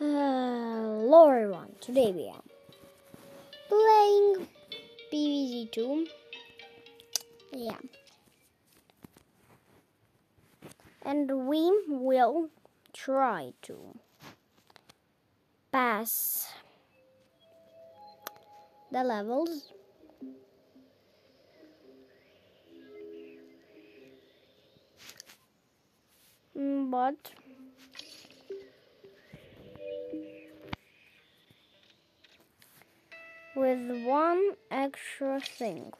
Uh, everyone. Today we are playing PVZ 2. Yeah. And we will try to pass the levels. Mm, But with one extra thing.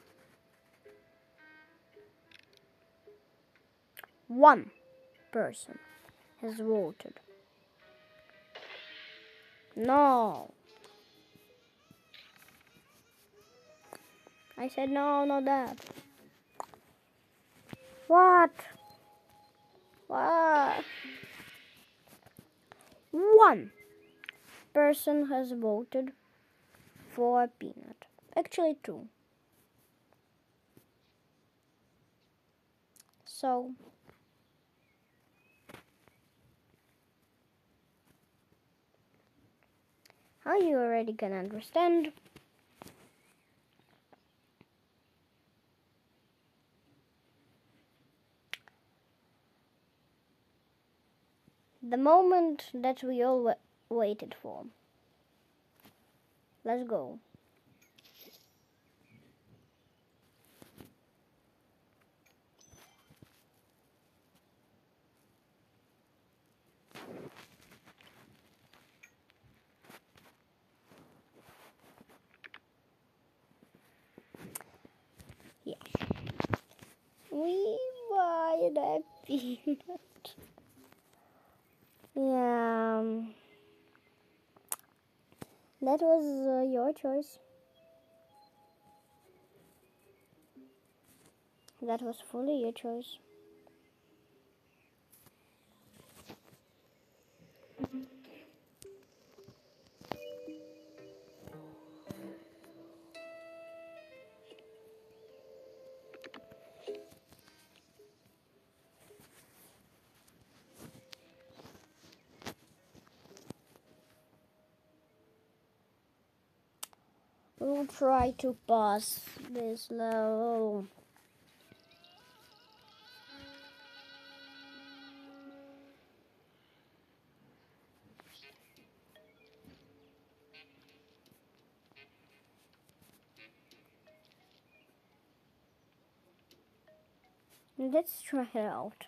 One person has voted. No. I said no, not that. What? What? One person has voted for peanut. Actually, two. So, how you already can understand. The moment that we all wa- waited for. Let's go. We buy the peanut. Yeah. Um, That was uh, your choice. That was fully your choice. We'll try to pass this level. Let's try it out.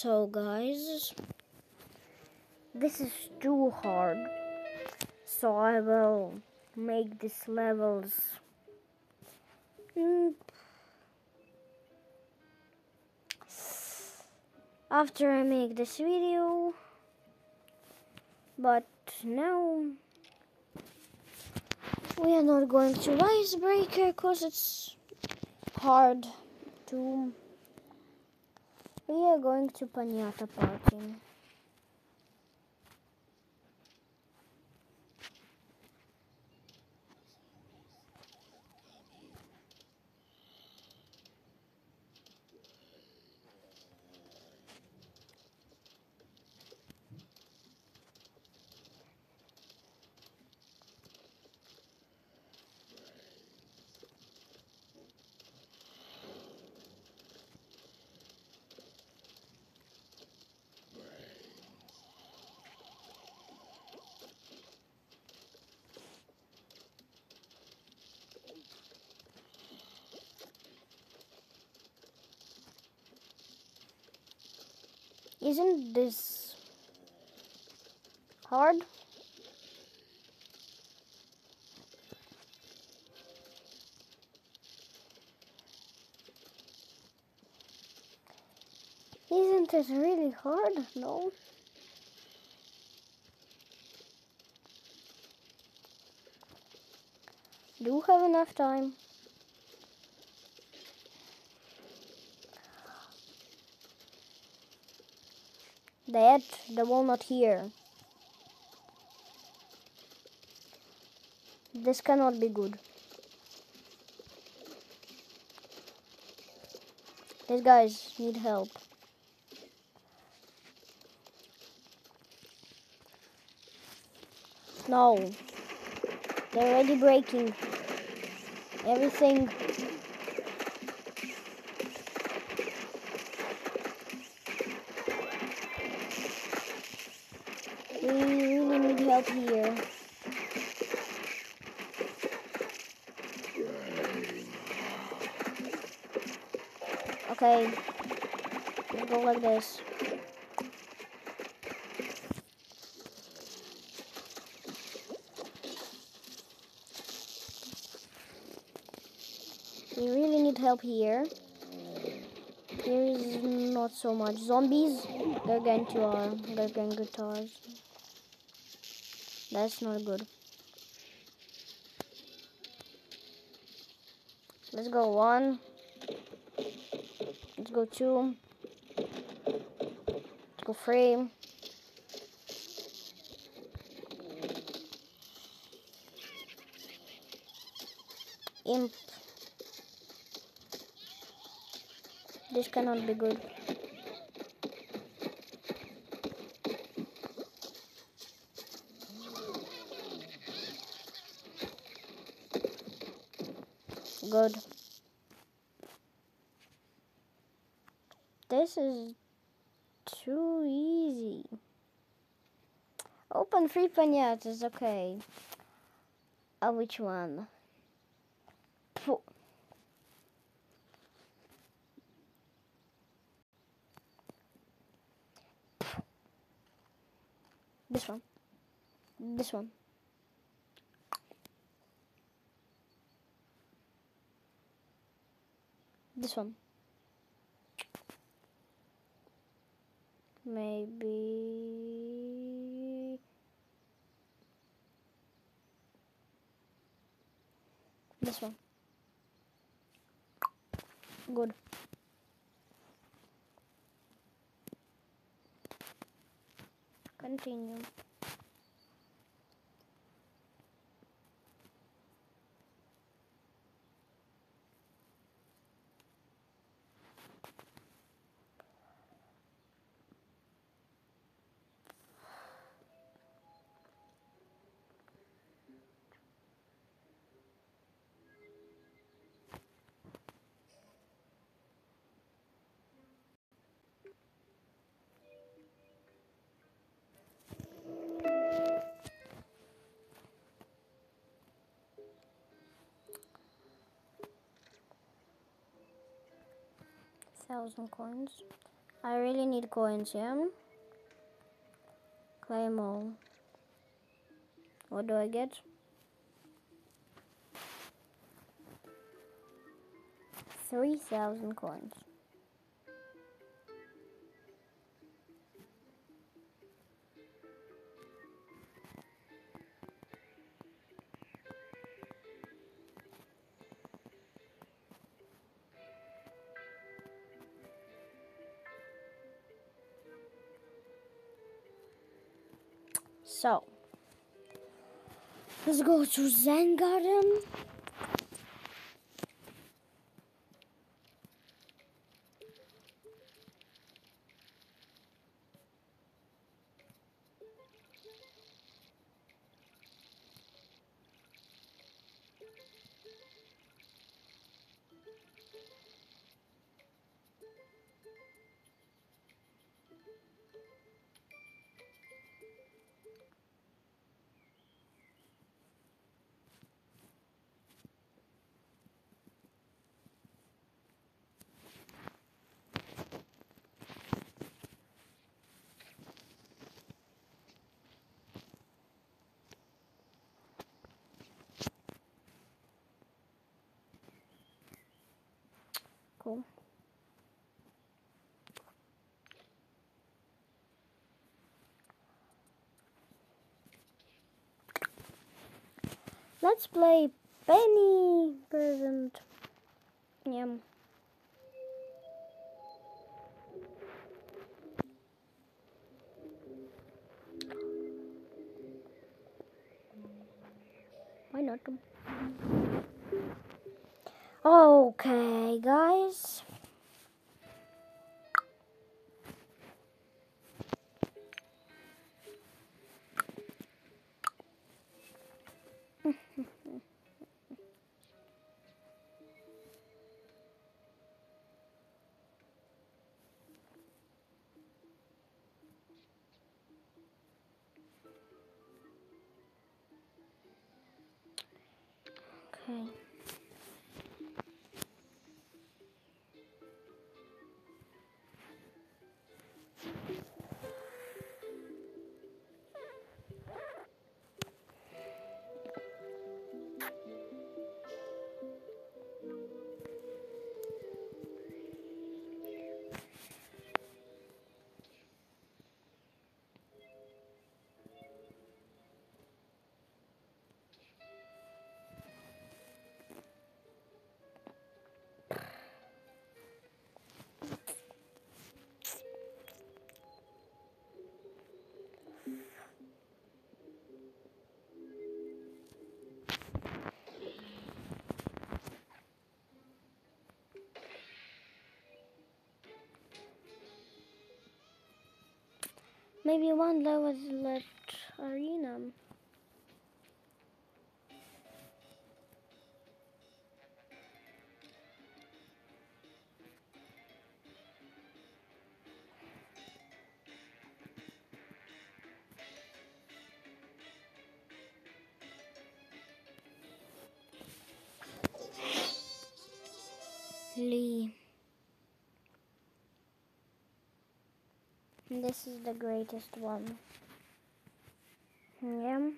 So, guys, this is too hard. So I will make these levels. Mm, after I make this video. But now we are not going to icebreaker because it's hard to. We are going to Pinata party. Isn't this hard? Isn't it really hard? No. Do have enough time. That the walnut here. This cannot be good. These guys need help. No. They're already breaking. Everything. Here. Okay. Let's go like this. We really need help here. Here is not so much. Zombies, they're getting to our, they're getting guitars. That's not good. Let's go one. Let's go two. Let's go three. Imp. This cannot be good. Good. This is too easy. Open three pinatas, okay. Uh, which one? This one. This one. This one. Maybe this one. Good. Continue. Thousand coins. I really need coins, yeah? Claim all. What do I get? Three thousand coins. So, let's go to Zen Let's play Penny Present. Yum. Okay. Maybe one level left arena. Lee. This is the greatest one. Yeah.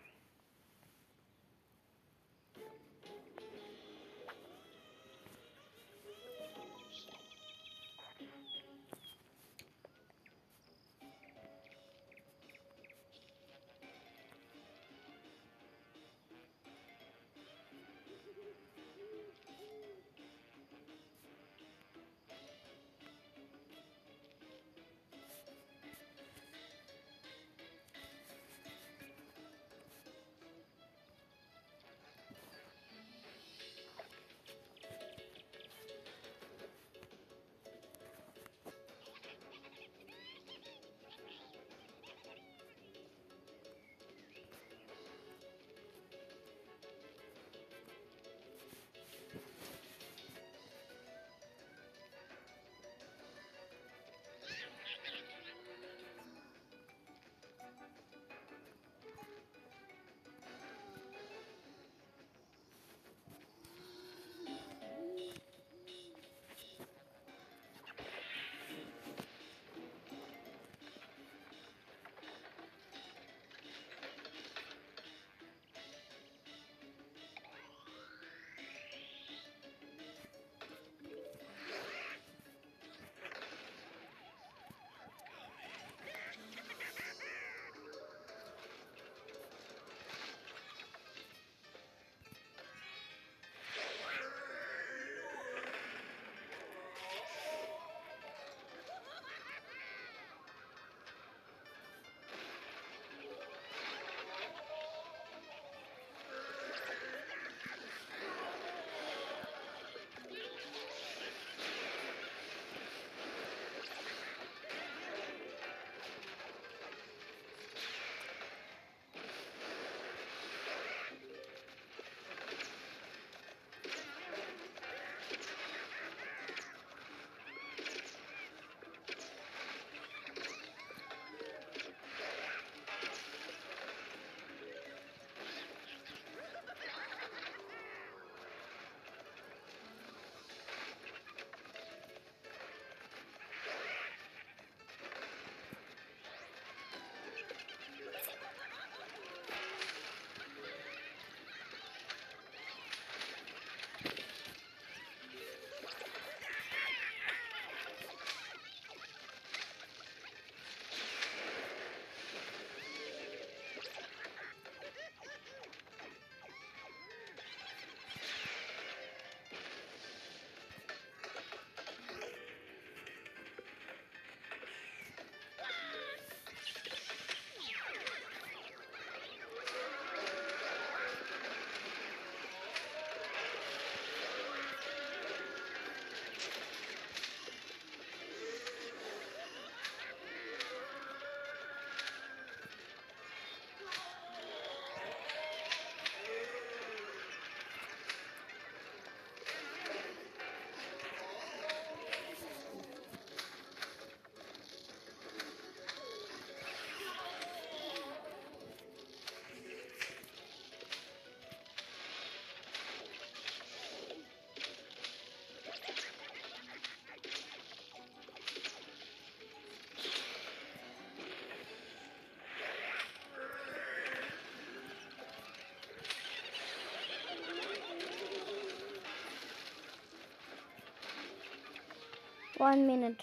One minute.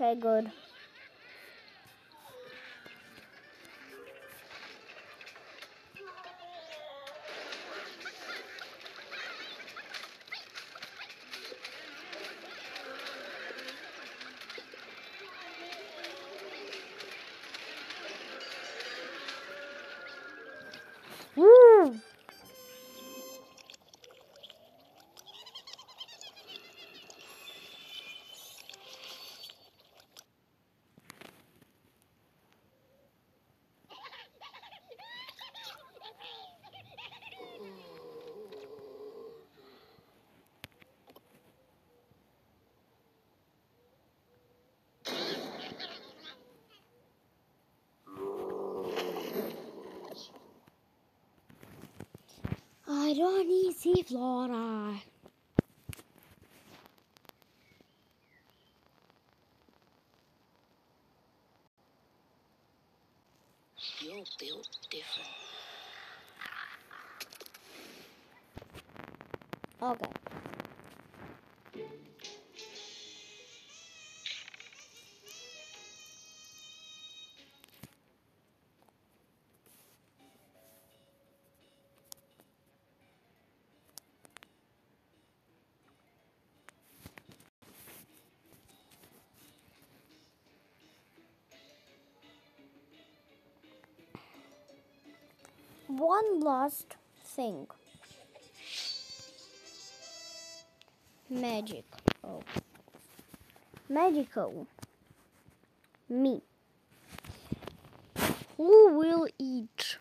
Okay, good. I don't need Flora. One last thing. Magic. Oh. Magical. Me. Who will eat?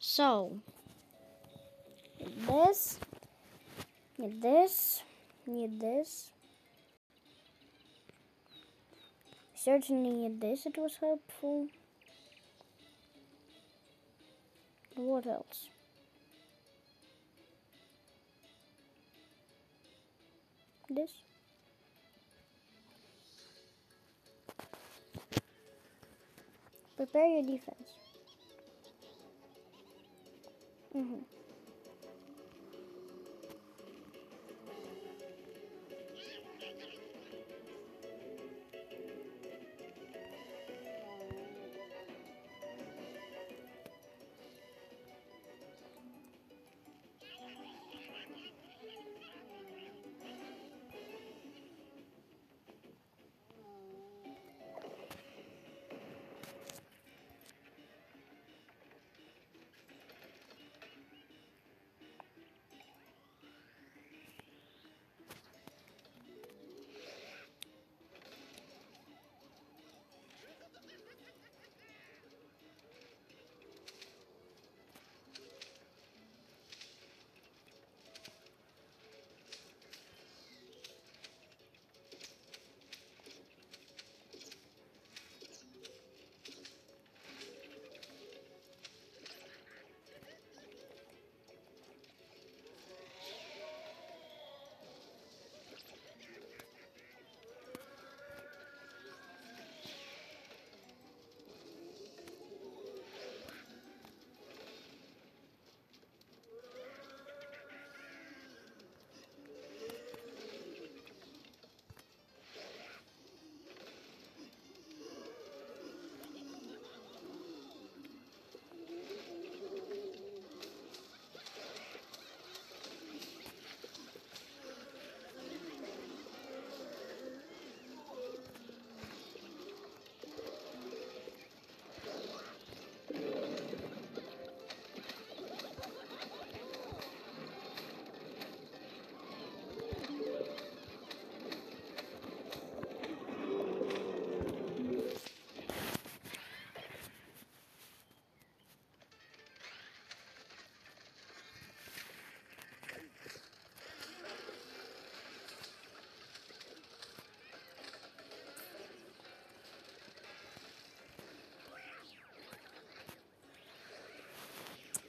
So, this, need this, need this. Certainly need this, it was helpful. What else? This. Prepare your defense. Mm-hmm.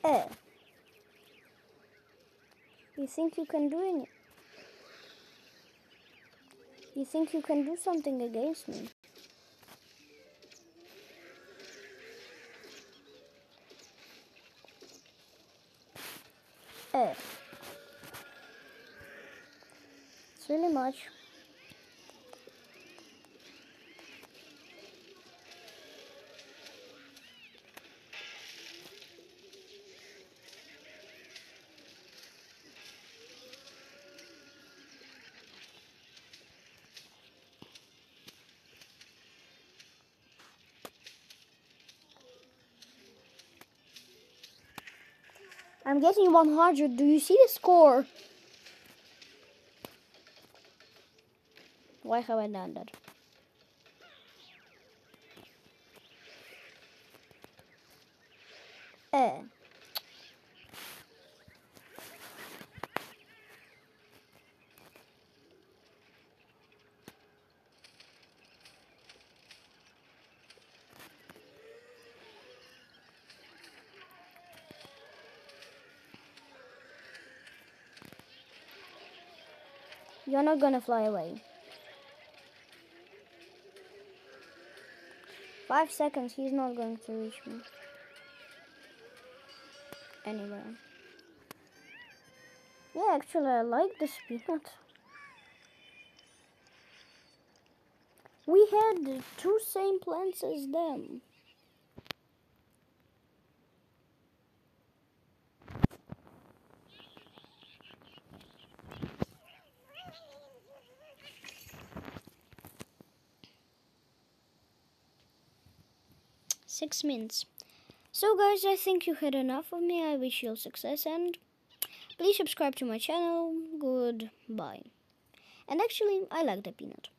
Eh. You think you can do any? You think you can do something against me? Eh. It's really much. I'm getting 100. Do you see the score? Why have I done that? You're not gonna fly away. Five seconds, he's not going to reach me. Anywhere. Yeah, actually, I like this peanut. We had two same plants as them. Six minutes. So, guys, I think you had enough of me. I wish you all success and please subscribe to my channel. Goodbye. And actually, I like the peanut.